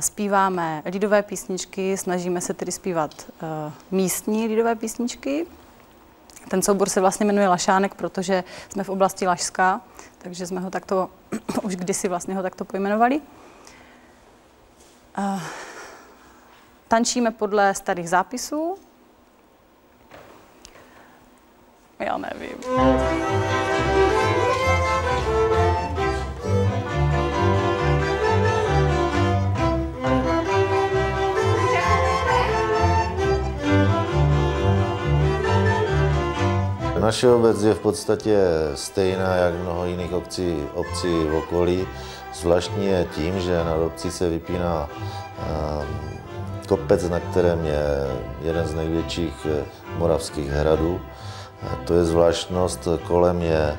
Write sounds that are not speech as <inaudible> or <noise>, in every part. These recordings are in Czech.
Zpíváme lidové písničky, snažíme se tedy zpívat místní lidové písničky. Ten soubor se vlastně jmenuje Lašánek, protože jsme v oblasti Lašská, takže jsme ho takto, <clears throat> už kdysi vlastně ho takto pojmenovali. Tančíme podle starých zápisů. Já nevím. Naše obec je v podstatě stejná jak mnoho jiných obcí, obcí v okolí. Zvláštní je tím, že na obci se vypíná ehm, kopec, na kterém je jeden z největších eh, moravských hradů. To je zvláštnost, kolem je eh,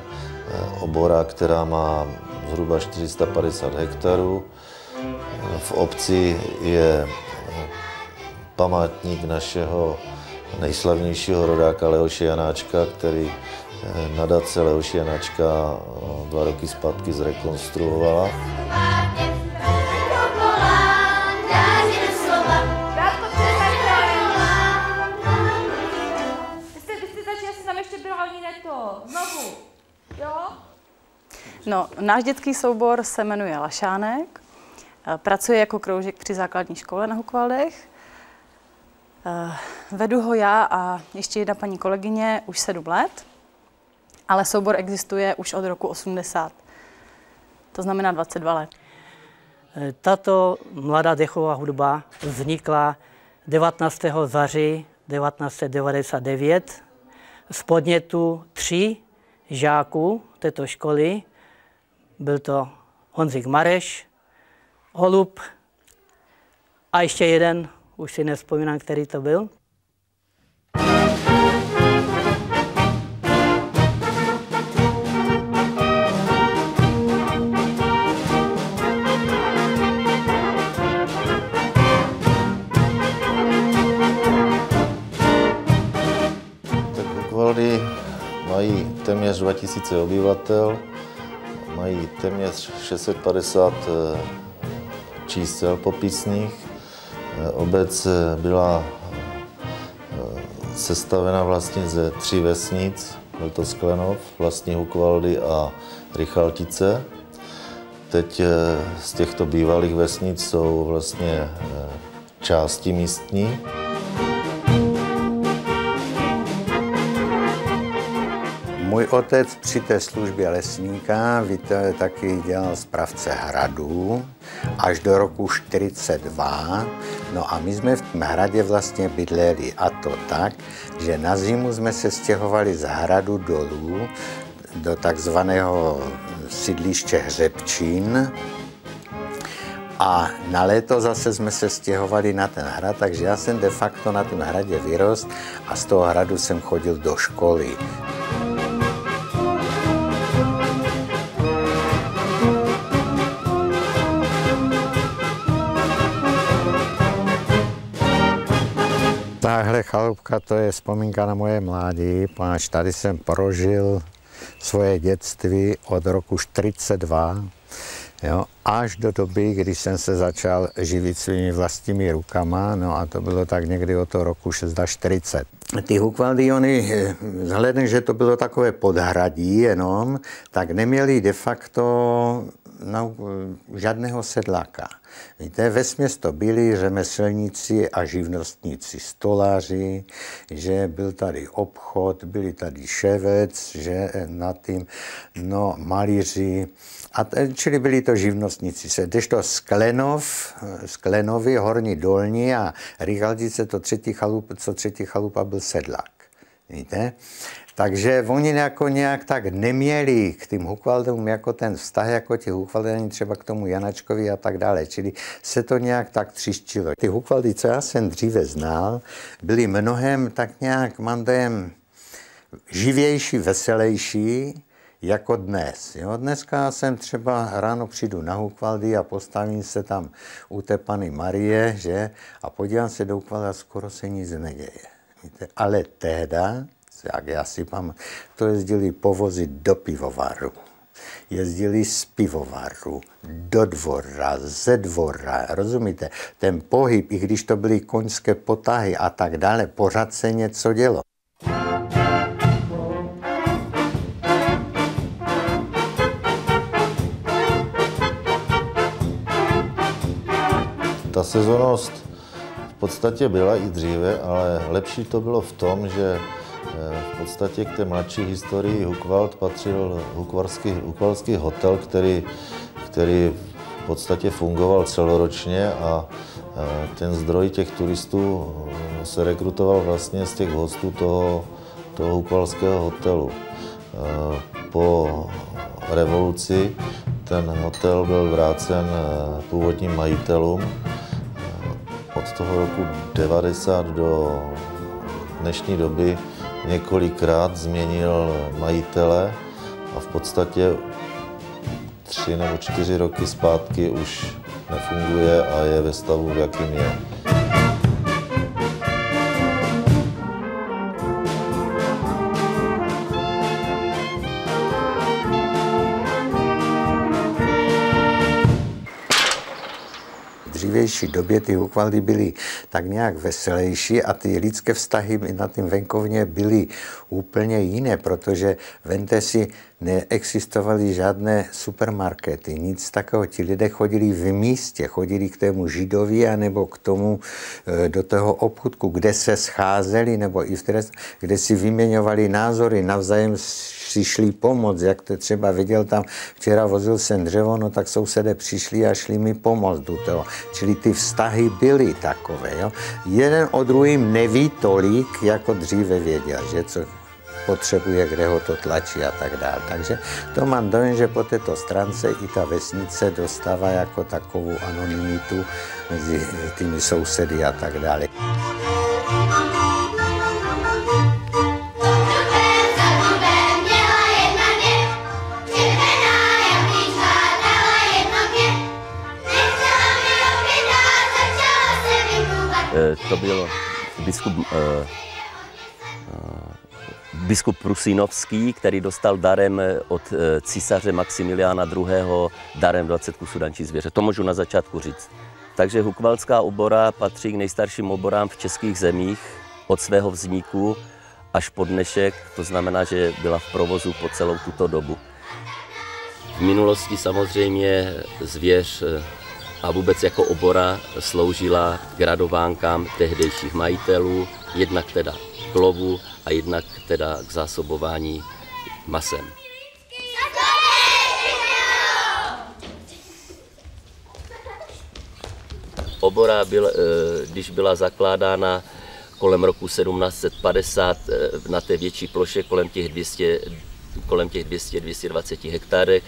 obora, která má zhruba 450 hektarů. V obci je eh, památník našeho nejslavnějšího rodáka Leoše Janáčka, který nadace Leoše Janáčka dva roky zpátky zrekonstruovala. No, náš dětský soubor se jmenuje Lašánek, eh, pracuje jako kroužek při základní škole na Hukvaldech. Eh, vedu ho já a ještě jedna paní kolegyně už sedm let, ale soubor existuje už od roku 80, to znamená 22 let. Eh, tato mladá dechová hudba vznikla 19. září 1999 z podnětu tří žáků této školy, byl to Honzik Mareš, Holub a ještě jeden, už si nespomínám, který to byl. Tak mají téměř 2000 obyvatel, mají téměř 650 eh, čísel popisných. Eh, obec eh, byla sestavena vlastně ze tří vesnic. Byl to Sklenov, vlastní Hukvaldy a Rychaltice. Teď z těchto bývalých vesnic jsou vlastně části místní. Můj otec při té službě lesníka víte, taky dělal zpravce hradů až do roku 42. No a my jsme v tom hradě vlastně bydleli a to tak, že na zimu jsme se stěhovali z hradu dolů do takzvaného sídliště Hřebčín, a na léto zase jsme se stěhovali na ten hrad, takže já jsem de facto na tom hradě vyrost a z toho hradu jsem chodil do školy. Chalupka to je vzpomínka na moje mládí, páč tady jsem prožil svoje dětství od roku 42 jo, až do doby, kdy jsem se začal živit svými vlastními rukama, no a to bylo tak někdy od toho roku 640. Ty Hukvaldiony, vzhledem, že to bylo takové podhradí jenom, tak neměli de facto no, žádného sedláka. Víte, ve to byli řemeslníci a živnostníci, stoláři, že byl tady obchod, byli tady ševec, že na tím, no, malíři, a čili byli to živnostníci. to Sklenov, Sklenovi, Horní Dolní a Richaldice, to třetí chalup, co třetí chalupa byl sedlák. Víte? Takže oni jako nějak tak neměli k tým Hukvaldům jako ten vztah, jako ti Hukvaldeni třeba k tomu Janačkovi a tak dále. Čili se to nějak tak třištilo. Ty Hukvaldy, co já jsem dříve znal, byly mnohem tak nějak, mandem živější, veselější, jako dnes. Jo, dneska jsem třeba ráno přijdu na Hukvaldy a postavím se tam u té Pany Marie, že, a podívám se do Hukvaldy a skoro se nic neděje. Ale tehda jak já si pam, to jezdili povozit do pivovaru. jezdili z pivovaru do dvora, ze dvora, rozumíte? Ten pohyb, i když to byly koňské potahy a tak dále, pořád se něco dělo. Ta sezonost v podstatě byla i dříve, ale lepší to bylo v tom, že v podstatě k té mladší historii Hukvald patřil Hukvarský, Hukvaldský hotel, který, který v podstatě fungoval celoročně a eh, ten zdroj těch turistů eh, se rekrutoval vlastně z těch hostů toho, toho Hukvalského hotelu. Po revoluci ten hotel byl vrácen původním majitelům od toho roku 90 do dnešní doby několikrát změnil majitele a v podstatě tři nebo čtyři roky zpátky už nefunguje a je ve stavu, v jakým je. Dřívější době ty Hukvaldy byly tak nějak veselější a ty lidské vztahy na tím venkovně byly úplně jiné, protože vente si neexistovaly žádné supermarkety, nic takového. Ti lidé chodili v místě, chodili k tému židovi anebo k tomu e, do toho obchudku, kde se scházeli, nebo i v té, kde si vyměňovali názory, navzájem si šli pomoct, jak to třeba viděl tam, včera vozil jsem dřevo, no tak sousedé přišli a šli mi pomoct do toho. Čili ty vztahy byly takové. Jo? Jeden o druhým neví tolik, jako dříve věděl, že co potřebuje, kde ho to tlačí a tak dále. Takže to mám dojem, že po této stránce i ta vesnice dostává jako takovou anonymitu mezi těmi sousedy a tak dále. To byl biskup, eh, eh, biskup Prusínovský, který dostal darem od císaře Maximiliána II. darem 20 kusů dančí zvěře. To můžu na začátku říct. Takže hukvalská obora patří k nejstarším oborám v českých zemích od svého vzniku až po dnešek, to znamená, že byla v provozu po celou tuto dobu. V minulosti samozřejmě zvěř a vůbec jako obora sloužila gradovánkám tehdejších majitelů, jednak teda k lovu a jednak teda k zásobování masem. Obora, byl, eh, když byla zakládána kolem roku 1750 eh, na té větší ploše kolem těch 200, kolem těch 200-220 hektárech,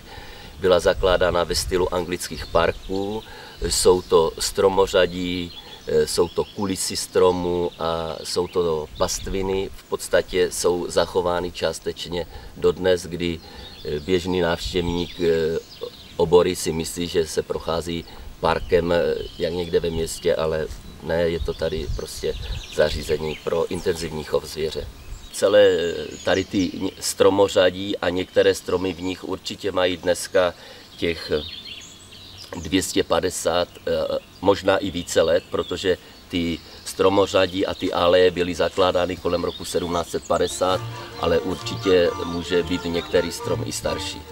byla zakládána ve stylu anglických parků, jsou to stromořadí, eh, jsou to kulisy stromů a jsou to pastviny. V podstatě jsou zachovány částečně dodnes, kdy eh, běžný návštěvník eh, obory si myslí, že se prochází parkem jak někde ve městě, ale ne, je to tady prostě zařízení pro intenzivní chov zvěře. Celé tady ty stromořadí a některé stromy v nich určitě mají dneska těch 250, eh, možná i více let, protože ty stromořadí a ty aleje byly zakládány kolem roku 1750, ale určitě může být některý strom i starší.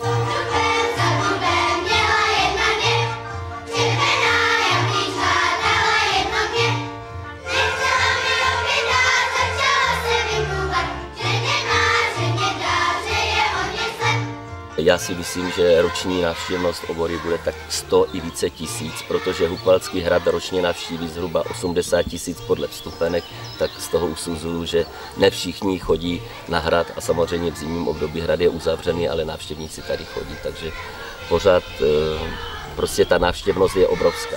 Já si myslím, že roční návštěvnost obory bude tak 100 i více tisíc, protože Hukvalský hrad ročně navštíví zhruba 80 tisíc podle vstupenek, tak z toho usuzuju, že ne všichni chodí na hrad a samozřejmě v zimním období hrad je uzavřený, ale návštěvníci tady chodí, takže pořád eh, prostě ta návštěvnost je obrovská.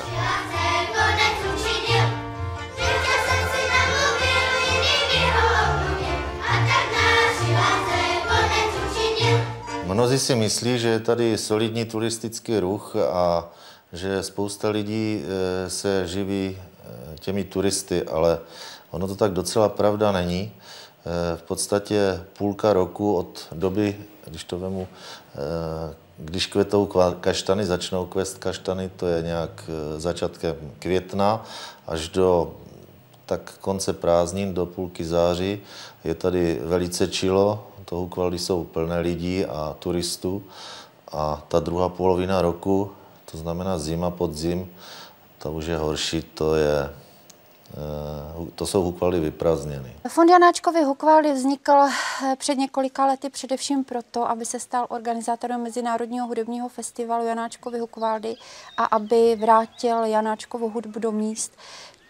Mnozí si myslí, že je tady solidní turistický ruch a že spousta lidí eh, se živí eh, těmi turisty, ale ono to tak docela pravda není. Eh, v podstatě půlka roku od doby, když to vemu, když kvetou kaštany, začnou kvést kaštany, to je nějak začátkem května až do tak konce prázdnin, do půlky září. Je tady velice čilo, to Hukvaldy jsou plné lidí a turistů. A ta druhá polovina roku, to znamená zima, podzim, to už je horší, to je Eh, to jsou hukvaly vyprazněny. Fond Janáčkovy hukvaly vznikl eh, před několika lety především proto, aby se stal organizátorem Mezinárodního hudebního festivalu Janáčkovy hukvaldy a aby vrátil Janáčkovu hudbu do míst,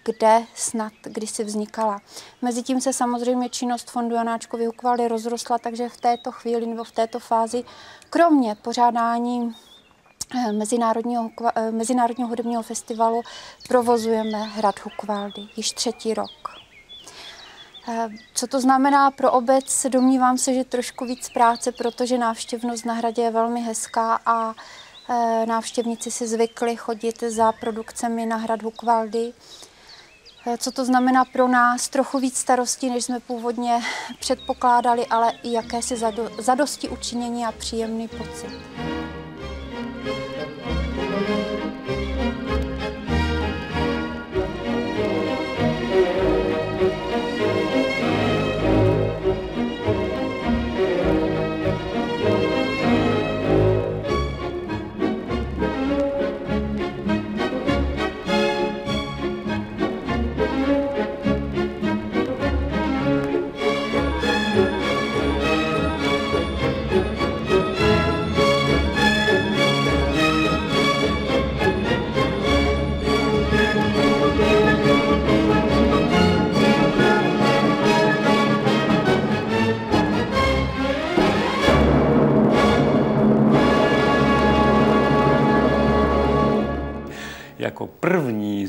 kde snad kdysi vznikala. Mezitím se samozřejmě činnost fondu Janáčkovy hukvaldy rozrostla, takže v této chvíli nebo v této fázi, kromě pořádání Eh, Mezinárodního, eh, Mezinárodního hudebního festivalu provozujeme Hrad Hukvaldy již třetí rok. Eh, co to znamená pro obec? Domnívám se, že trošku víc práce, protože návštěvnost na hradě je velmi hezká a návštěvníci si zvykli chodit za produkcemi na hrad Hukvaldy. Co to znamená pro nás? Trochu víc starostí, než jsme původně předpokládali, ale i jakési zadosti učinění a příjemný pocit.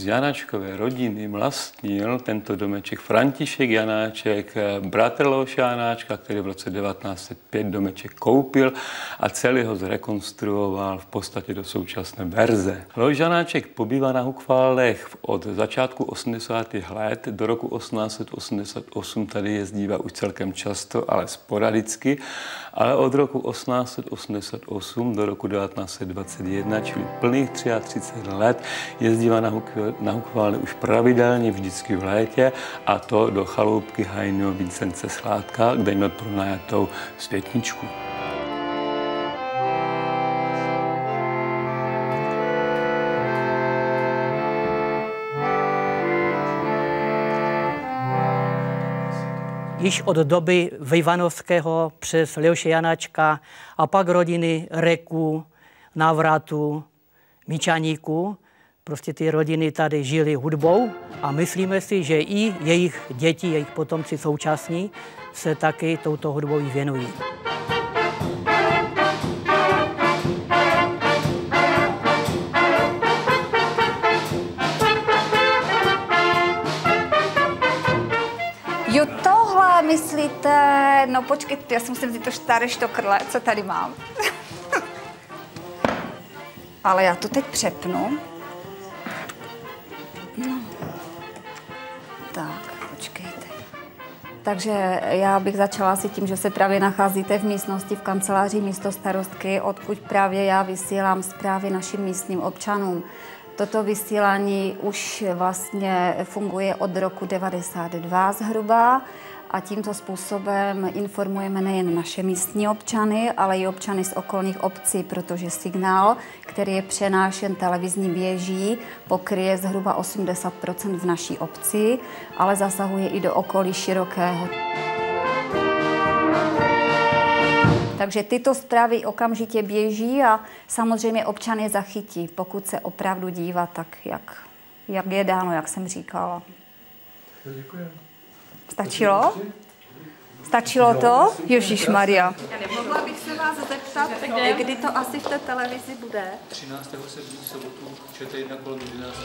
Janáčkové rodiny vlastnil tento domeček František Janáček, bratr Leoša Janáčka, který v roce 1905 domeček koupil a celý ho zrekonstruoval v podstatě do současné verze. Leoš Janáček pobývá na Hukválech od začátku 80. let do roku 1888 tady jezdívá už celkem často, ale sporadicky, ale od roku 1888 do roku 1921, čili plných 33 let, jezdila na, huk, na Hukvále už pravidelně vždycky v létě a to do chaloupky Hajného Vincence Sládka, kde měl pronajatou světničku. již od doby Vejvanovského přes Leoše Janačka a pak rodiny Reku, Návratu, Míčaníku Prostě ty rodiny tady žily hudbou a myslíme si, že i jejich děti, jejich potomci současní se taky touto hudbou věnují. Jo, tohle myslíte, no počkejte, já si musím vzít to staré štokrle, co tady mám. <laughs> Ale já to teď přepnu. Takže já bych začala asi tím, že se právě nacházíte v místnosti v kanceláři místo starostky, odkud právě já vysílám zprávy našim místním občanům. Toto vysílání už vlastně funguje od roku 92 zhruba a tímto způsobem informujeme nejen naše místní občany, ale i občany z okolních obcí, protože signál, který je přenášen televizní věží, pokryje zhruba 80% v naší obci, ale zasahuje i do okolí širokého. Takže tyto zprávy okamžitě běží a samozřejmě občan je zachytí, pokud se opravdu dívá tak, jak, jak je dáno, jak jsem říkala. Děkujeme. Stačilo? Stačilo to? Ježíš Maria. Mohla bych se vás zeptat, kdy to asi v té televizi bude? 13. 7. sobotu, ČT1 kolem 11.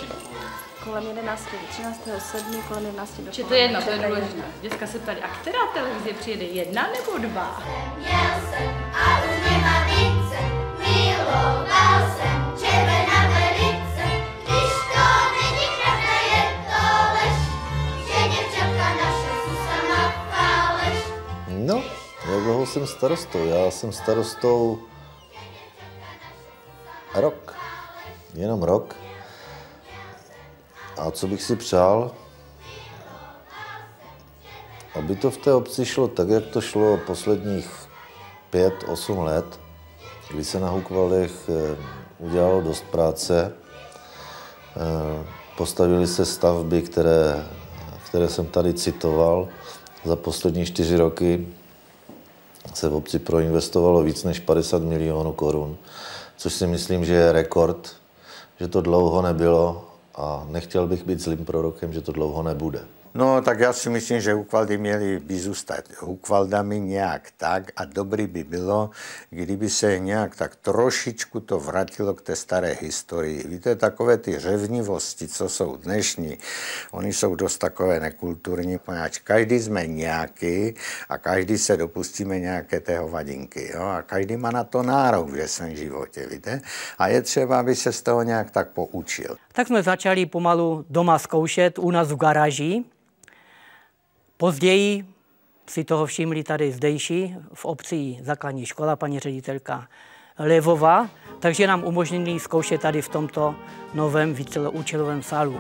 Kolem 11. 13. 7. kolem 11. Či to je jedno, to je důležité. Dětka se ptali, a která televize přijede, jedna nebo dva? Měl jsem a už nemá více, miloval jsem červená jsem starostou? Já jsem starostou jenom rok. A co bych si přál? Aby to v té obci šlo tak, jak to šlo posledních pět, osm let, kdy se na Hukvaldech eh, udělalo dost práce. Eh, postavili se stavby, které, které jsem tady citoval. Za poslední čtyři roky se v obci proinvestovalo víc než 50 milionů korun, což si myslím, že je rekord, že to dlouho nebylo a nechtěl bych být zlým prorokem, že to dlouho nebude. No, tak já si myslím, že Hukvaldy měly by zůstat Hukvaldami nějak tak a dobrý by bylo, kdyby se nějak tak trošičku to vrátilo k té staré historii. Víte, takové ty řevnivosti, co jsou dnešní, oni jsou dost takové nekulturní, poněvadž každý jsme nějaký a každý se dopustíme nějaké té hovadinky. Jo? A každý má na to nárok v svém životě, víte? A je třeba, aby se z toho nějak tak poučil. Tak jsme začali pomalu doma zkoušet u nás v garáži. Později si toho všimli tady zdejší v obci základní škola, paní ředitelka Levová, takže nám umožnili zkoušet tady v tomto novém víceúčelovém sálu.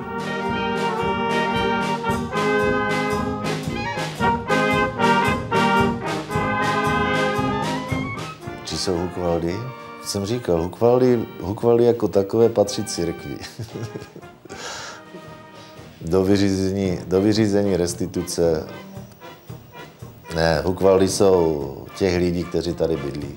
Či jsou hukvaldy? Jsem říkal, hukvaldy, hukvaldy jako takové patří církvi. <laughs> do, vyřízení, do vyřízení restituce. Ne, hukvaldy jsou těch lidí, kteří tady bydlí.